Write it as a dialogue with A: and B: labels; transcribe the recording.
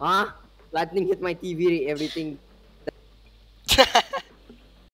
A: Huh? Lightning hit my TV, everything.